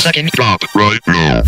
Second drop right now.